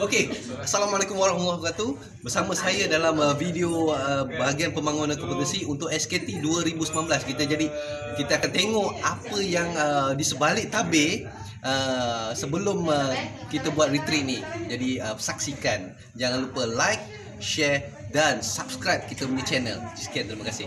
Okey, Assalamualaikum warahmatullahi wabarakatuh. Bersama saya dalam uh, video uh, bahagian pembangunan kompetisi untuk SKT 2019. Kita jadi kita akan tengok apa yang uh, di sebalik tabir sebelum kita buat retreat ni. Jadi saksikan. Jangan lupa like, share dan subscribe kita punya channel. Sekian terima kasih.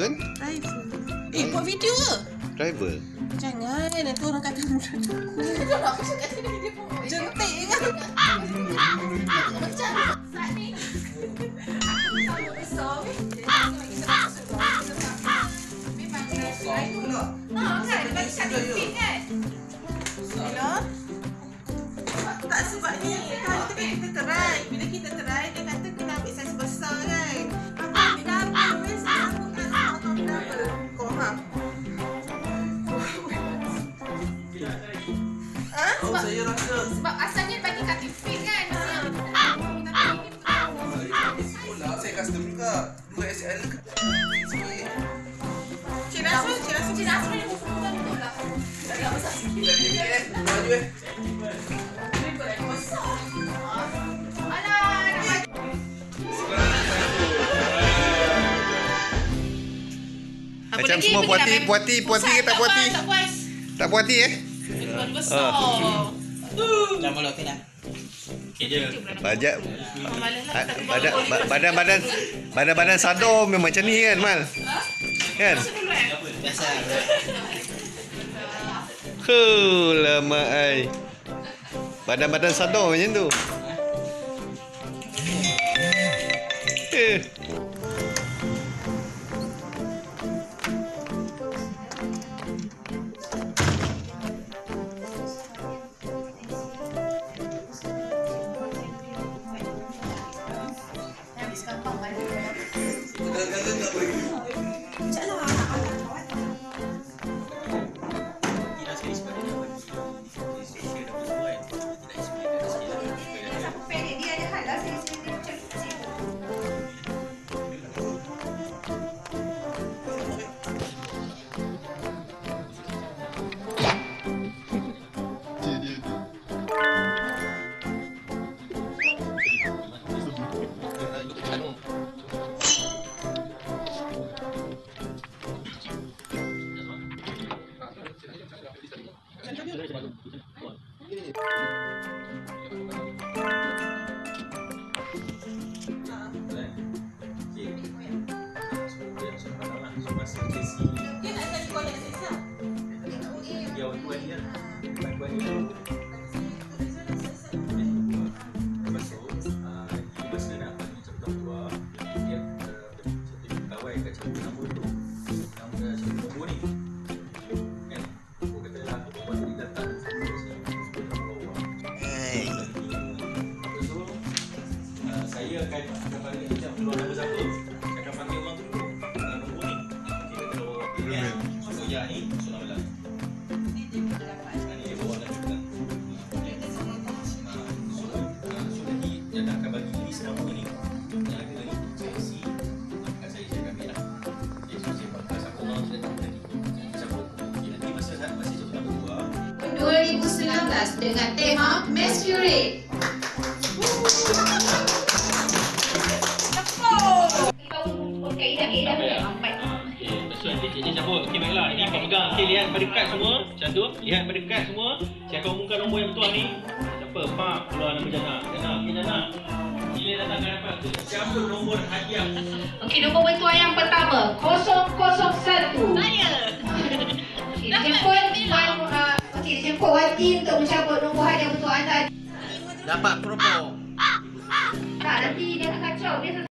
Token Eh, buat video ke? driver. Jangan, nanti orang kata mudah aku. Jentik kan? Hello? Juga 2 SL ke? Cik Nasrul Cik Nasrul. Cik Nasrul ni buku bukan betul lah Tak besar sikit eh, baju eh. Macam semua puati, main puati, puati ke tak puati? Tak puas. Tak puati eh? Bukan besar. Dah mula okey tak badan badan badan badan badan sador memang macam ni kan mal? Kan? Biasa. huh lama ai. Badan badan sador macam tu. Eh Dia nak cari kau yang sesat. Saya So ya ni So nama lah Ah, Ni dia bawa lah juga Ah, So ah, So nanti Dia nak akan bagi list nama ni Yang ada ni Saya isi Akan saya saya akan ambil lah Okay so saya pakai Siapa orang sudah tahu tadi Siapa Okay nanti masa Masa jam nombor dua 2019 dengan tema Masquerade. Tak payah. Ah, Okey, sesuai nanti cikgu cabut. Okey, baiklah. Ini pemegang. Okey, lihat pada kad semua. Macam tu. Lihat pada kad semua. Saya akan umumkan nombor yang betul ni. Siapa? Pak. Keluar nama Jana. Jana. Okey, Jana. Sila datang akan dapat. Siapa nombor hadiah? Okey, nombor bantuan yang pertama 001. Saya. Dijemput Wan uh, Okey, dijemput Wati untuk mencabut nombor hadiah untuk anda. Dapat promo. Tak, nanti dia akan kacau.